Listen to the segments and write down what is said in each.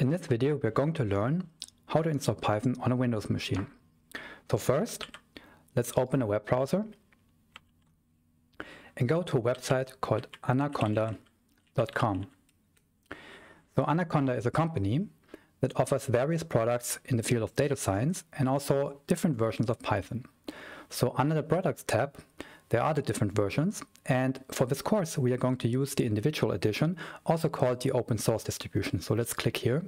In this video, we're going to learn how to install Python on a Windows machine. So first, let's open a web browser and go to a website called anaconda.com. So Anaconda is a company that offers various products in the field of data science and also different versions of Python. So under the products tab, there are the different versions. And for this course, we are going to use the individual edition, also called the open source distribution. So let's click here.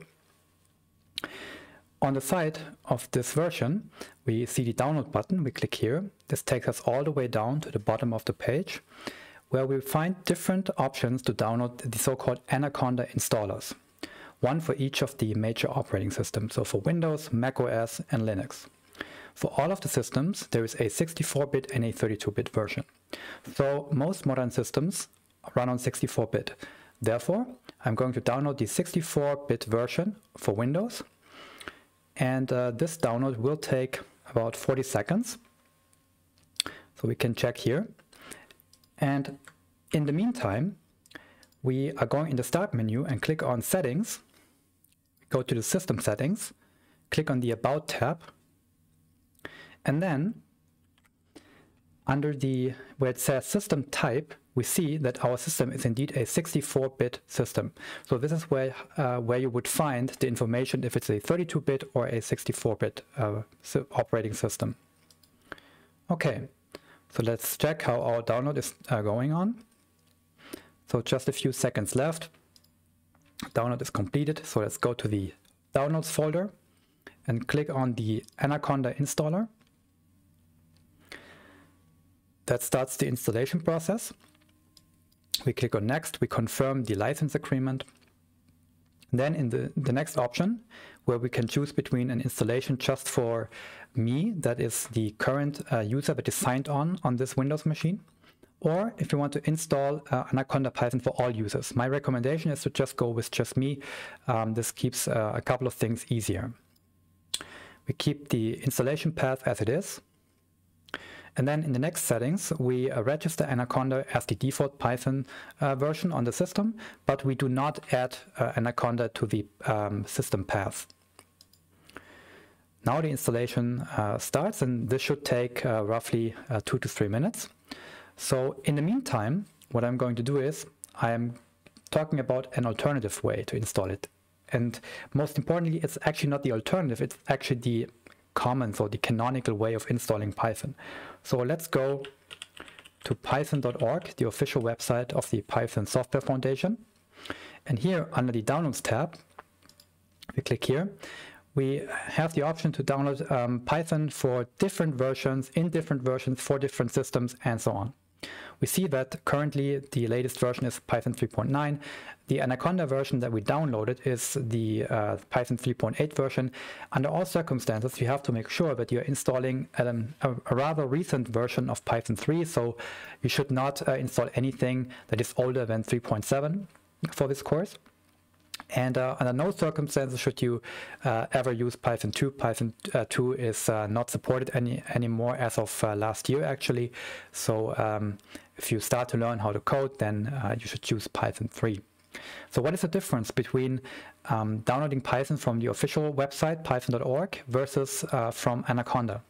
On the side of this version, we see the download button. We click here. This takes us all the way down to the bottom of the page, where we find different options to download the so-called Anaconda installers. One for each of the major operating systems. So for Windows, Mac OS, and Linux. For all of the systems, there is a 64-bit and a 32-bit version. So most modern systems run on 64-bit. Therefore, I'm going to download the 64-bit version for Windows. And uh, this download will take about 40 seconds. So we can check here. And in the meantime, we are going in the Start menu and click on Settings. Go to the System Settings, click on the About tab, and then under the where it says system type, we see that our system is indeed a 64-bit system. So this is where uh, where you would find the information if it's a 32-bit or a 64-bit uh, operating system. Okay, so let's check how our download is uh, going on. So just a few seconds left. Download is completed. So let's go to the downloads folder and click on the Anaconda installer. That starts the installation process. We click on next, we confirm the license agreement. Then in the, the next option, where we can choose between an installation just for me, that is the current uh, user that is signed on on this Windows machine, or if you want to install uh, Anaconda Python for all users. My recommendation is to just go with just me. Um, this keeps uh, a couple of things easier. We keep the installation path as it is. And then in the next settings, we uh, register Anaconda as the default Python uh, version on the system, but we do not add uh, Anaconda to the um, system path. Now the installation uh, starts, and this should take uh, roughly uh, two to three minutes. So in the meantime, what I'm going to do is I am talking about an alternative way to install it. And most importantly, it's actually not the alternative, it's actually the common, so the canonical way of installing Python. So let's go to python.org, the official website of the Python Software Foundation. And here under the Downloads tab, we click here, we have the option to download um, Python for different versions, in different versions, for different systems, and so on. We see that currently the latest version is Python 3.9. The Anaconda version that we downloaded is the uh, Python 3.8 version. Under all circumstances, you have to make sure that you're installing um, a, a, rather recent version of Python 3. So you should not uh, install anything that is older than 3.7 for this course. And uh, under no circumstances should you uh, ever use Python 2. Python uh, 2 is uh, not supported any anymore as of uh, last year, actually. So um, if you start to learn how to code, then uh, you should choose Python 3. So what is the difference between um, downloading Python from the official website, python.org, versus from Anaconda?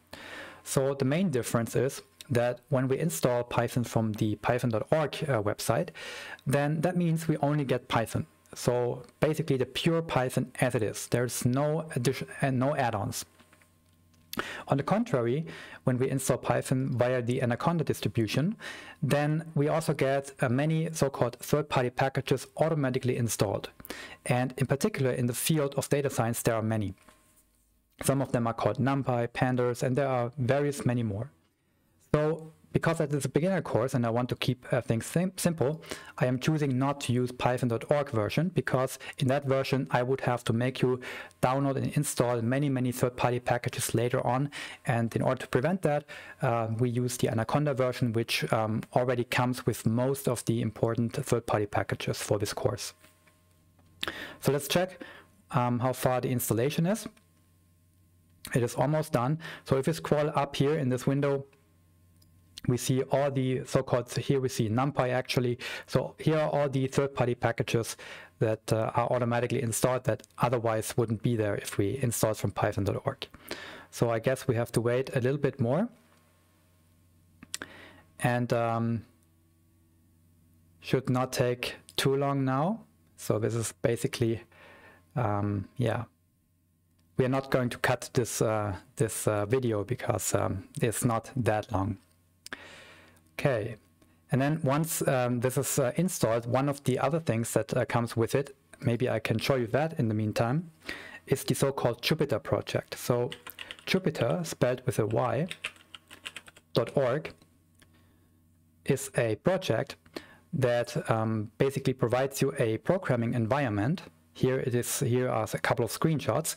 So the main difference is that when we install Python from the python.org website, then that means we only get Python. So basically the pure Python as it is. There's no addition and no add-ons. On the contrary, when we install Python via the Anaconda distribution, then we also get uh, many so-called third-party packages automatically installed. And in particular, in the field of data science, there are many. Some of them are called NumPy, Pandas, and there are various many more. So because it is a beginner course and I want to keep uh, things sim simple, I am choosing not to use python.org version because in that version I would have to make you download and install many, many third-party packages later on. And in order to prevent that, uh, we use the Anaconda version, which um, already comes with most of the important third-party packages for this course. So let's check um, how far the installation is. It is almost done. So if you scroll up here in this window, we see all the so-called, so here we see NumPy actually. So here are all the third-party packages that uh, are automatically installed that otherwise wouldn't be there if we installed from python.org. So I guess we have to wait a little bit more. And um, should not take too long now. So this is basically, um, yeah, we are not going to cut this uh, this uh, video because um, it's not that long. Okay, and then once um, this is uh, installed, one of the other things that uh, comes with it, maybe I can show you that in the meantime, is the so-called Jupyter project. So Jupyter, spelled with a Y, dot .org, is a project that um, basically provides you a programming environment. Here it is. Here are a couple of screenshots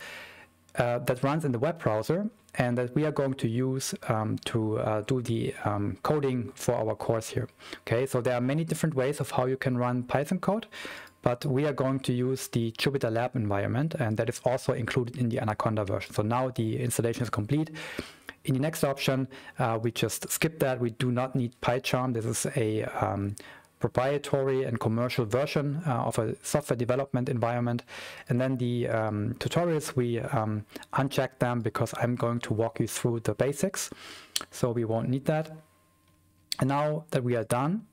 uh, that runs in the web browser and that we are going to use um, to uh, do the um, coding for our course here. Okay, so there are many different ways of how you can run Python code, but we are going to use the Jupyter Lab environment, and that is also included in the Anaconda version. So now the installation is complete. In the next option, uh, we just skip that. We do not need PyCharm. This is a um, proprietary and commercial version uh, of a software development environment. And then the um, tutorials, we um, uncheck them because I'm going to walk you through the basics. So we won't need that. And now that we are done,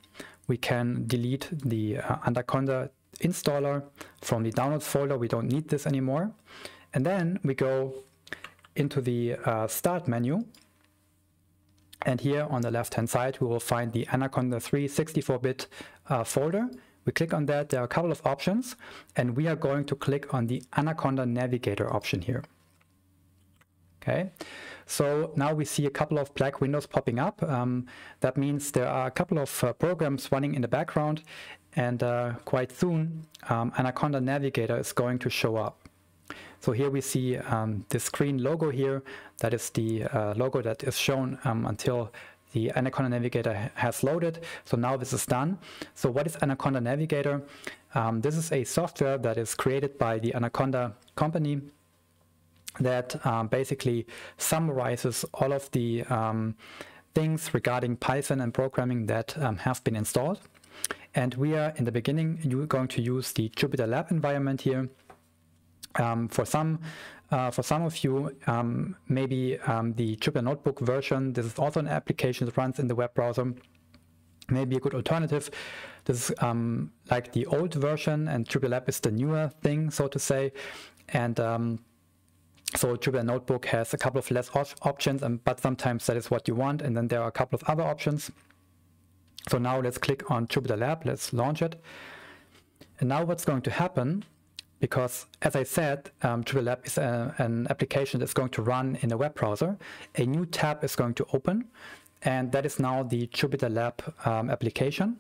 we can delete the uh, Anaconda installer from the downloads folder. We don't need this anymore. And then we go into the uh, start menu and here on the left hand side, we will find the Anaconda 3 64-bit uh, folder. We click on that, there are a couple of options, and we are going to click on the Anaconda Navigator option here. Okay, so now we see a couple of black windows popping up. Um, that means there are a couple of uh, programs running in the background, and uh, quite soon um, Anaconda Navigator is going to show up. So here we see um, the screen logo here. That is the uh, logo that is shown um, until the Anaconda Navigator has loaded. So now this is done. So what is Anaconda Navigator? Um, this is a software that is created by the Anaconda company that um, basically summarizes all of the um, things regarding Python and programming that um, have been installed. And we are in the beginning going to use the Jupyter Lab environment here um, for some uh, for some of you, um, maybe um, the Jupyter Notebook version, this is also an application that runs in the web browser, maybe a good alternative. This is um, like the old version and Jupyter Lab is the newer thing, so to say. And um, so Jupyter Notebook has a couple of less op options, and, but sometimes that is what you want. And then there are a couple of other options. So now let's click on Jupyter Lab, let's launch it. And now what's going to happen because as I said, um, Lab is a, an application that's going to run in a web browser. A new tab is going to open and that is now the Jupyter Lab um, application.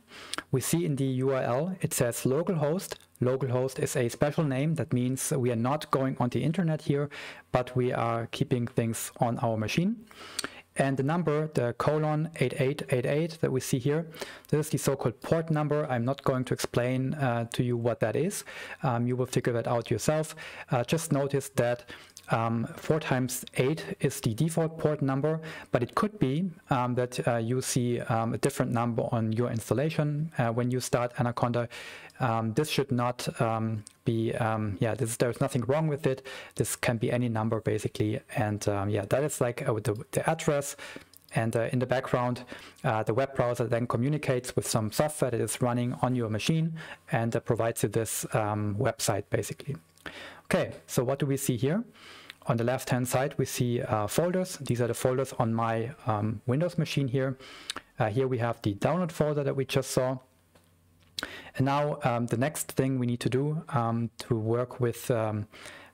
We see in the URL, it says localhost. Localhost is a special name. That means we are not going on the internet here, but we are keeping things on our machine. And the number, the colon 8888 that we see here, this is the so-called port number. I'm not going to explain uh, to you what that is. Um, you will figure that out yourself. Uh, just notice that um, 4 times 8 is the default port number, but it could be um, that uh, you see um, a different number on your installation uh, when you start Anaconda. Um, this should not um, be, um, yeah, this, there's nothing wrong with it. This can be any number basically. And yeah, that is like uh, the, the address and uh, in the background, uh, the web browser then communicates with some software that is running on your machine and uh, provides you this um, website basically. Okay, so what do we see here? On the left-hand side, we see uh, folders. These are the folders on my um, Windows machine here. Uh, here we have the download folder that we just saw. And now um, the next thing we need to do um, to work with um,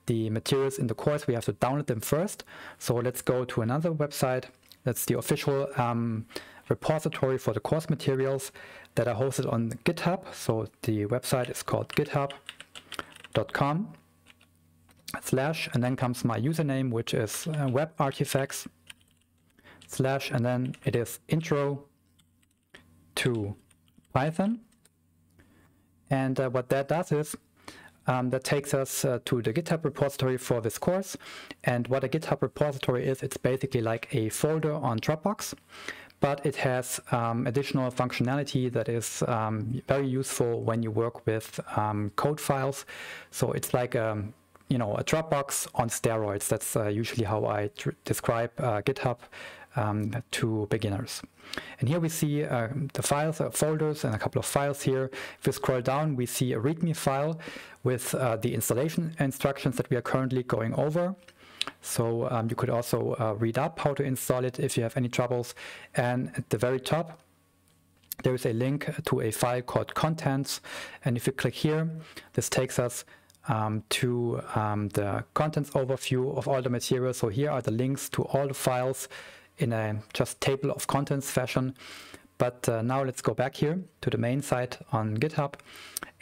the materials in the course, we have to download them first. So let's go to another website. That's the official um, repository for the course materials that are hosted on GitHub. So the website is called github.com slash and then comes my username which is uh, webartifex slash and then it is intro to Python and uh, what that does is um, that takes us uh, to the GitHub repository for this course and what a GitHub repository is it's basically like a folder on Dropbox but it has um, additional functionality that is um, very useful when you work with um, code files. So it's like a, um, you know, a Dropbox on steroids. That's uh, usually how I describe uh, GitHub um, to beginners. And here we see uh, the files, uh, folders, and a couple of files here. If we scroll down, we see a README file with uh, the installation instructions that we are currently going over. So um, you could also uh, read up how to install it if you have any troubles. And at the very top, there is a link to a file called contents. And if you click here, this takes us um, to um, the contents overview of all the materials. So here are the links to all the files in a just table of contents fashion. But uh, now let's go back here to the main site on GitHub.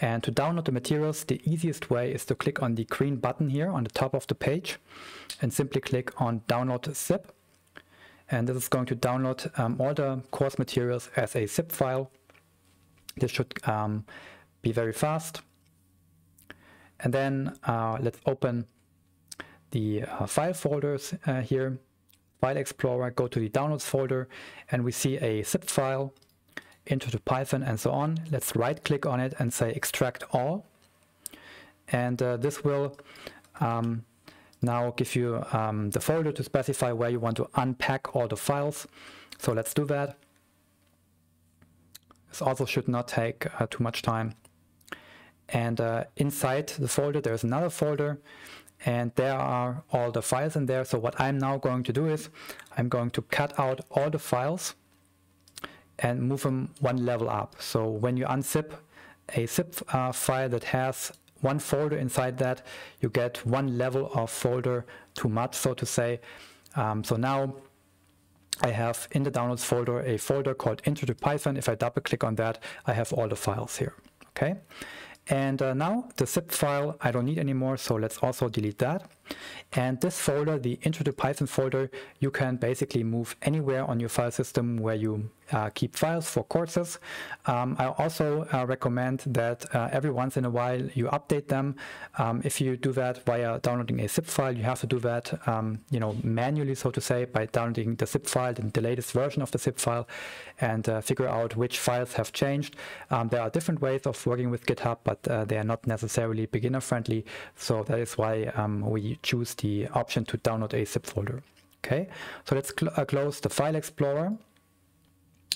And to download the materials, the easiest way is to click on the green button here on the top of the page and simply click on download zip. And this is going to download um, all the course materials as a zip file. This should um, be very fast. And then uh, let's open the uh, file folders uh, here File Explorer, go to the Downloads folder, and we see a zip file, intro to Python and so on. Let's right click on it and say extract all. And uh, this will um, now give you um, the folder to specify where you want to unpack all the files. So let's do that. This also should not take uh, too much time. And uh, inside the folder, there's another folder and there are all the files in there. So what I'm now going to do is I'm going to cut out all the files and move them one level up. So when you unzip a zip uh, file that has one folder inside that, you get one level of folder too much, so to say. Um, so now I have in the downloads folder a folder called intro to Python. If I double click on that, I have all the files here. Okay. And uh, now the zip file I don't need anymore, so let's also delete that. And this folder, the intro to Python folder, you can basically move anywhere on your file system where you uh, keep files for courses. Um, I also uh, recommend that uh, every once in a while you update them. Um, if you do that via downloading a zip file, you have to do that, um, you know, manually, so to say, by downloading the zip file, the latest version of the zip file, and uh, figure out which files have changed. Um, there are different ways of working with GitHub, but uh, they are not necessarily beginner friendly. So that is why um, we choose the option to download a zip folder. Okay, so let's cl uh, close the File Explorer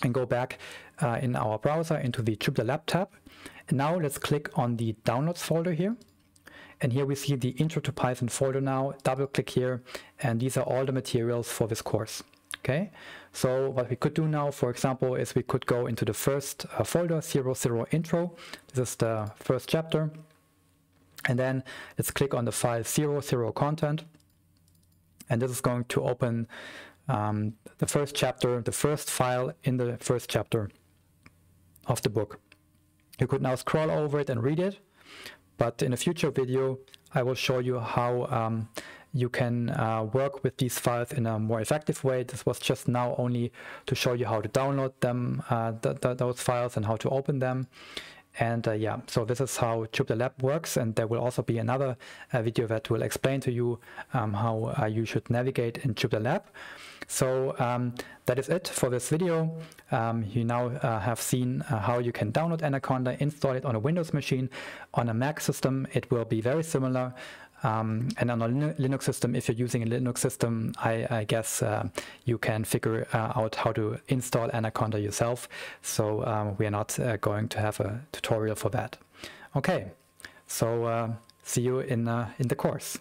and go back uh, in our browser into the Jupyter Lab tab. And now let's click on the Downloads folder here. And here we see the Intro to Python folder now. Double click here, and these are all the materials for this course. Okay, so what we could do now, for example, is we could go into the first uh, folder, 00 intro. This is the first chapter. And then let's click on the file 00 content. And this is going to open um, the first chapter, the first file in the first chapter of the book. You could now scroll over it and read it, but in a future video, I will show you how um, you can uh, work with these files in a more effective way. This was just now only to show you how to download them, uh, th th those files and how to open them. And uh, yeah, so this is how Jupyter Lab works. And there will also be another uh, video that will explain to you um, how uh, you should navigate in Jupyter Lab. So um, that is it for this video. Um, you now uh, have seen uh, how you can download Anaconda, install it on a Windows machine. On a Mac system, it will be very similar. Um, and on a Linux system, if you're using a Linux system, I, I guess uh, you can figure uh, out how to install Anaconda yourself. So um, we are not uh, going to have a tutorial for that. Okay, so uh, see you in, uh, in the course.